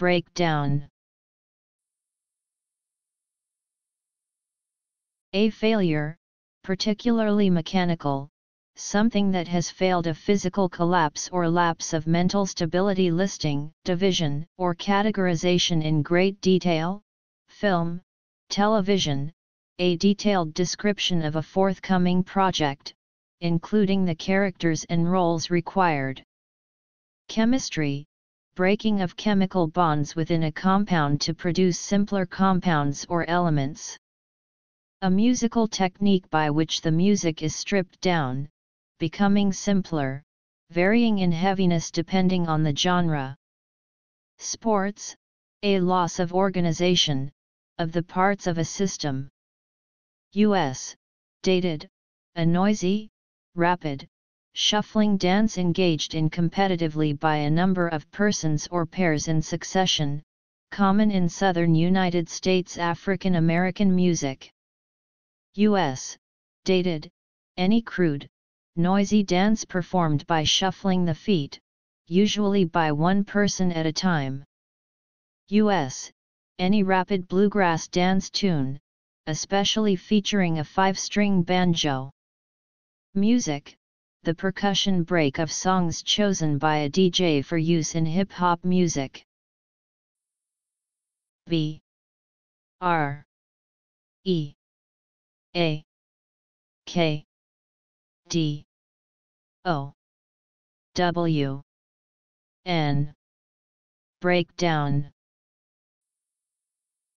breakdown. A failure, particularly mechanical, something that has failed a physical collapse or lapse of mental stability listing, division, or categorization in great detail, film, television, a detailed description of a forthcoming project, including the characters and roles required. Chemistry, breaking of chemical bonds within a compound to produce simpler compounds or elements. A musical technique by which the music is stripped down, becoming simpler, varying in heaviness depending on the genre. Sports, a loss of organization, of the parts of a system. US, dated, a noisy, rapid, shuffling dance engaged in competitively by a number of persons or pairs in succession, common in southern United States African American music. US, dated, any crude, noisy dance performed by shuffling the feet, usually by one person at a time. US. Any rapid bluegrass dance tune, especially featuring a five-string banjo. Music, the percussion break of songs chosen by a DJ for use in hip-hop music. B. R. E. A. K. D. O. W. N. Breakdown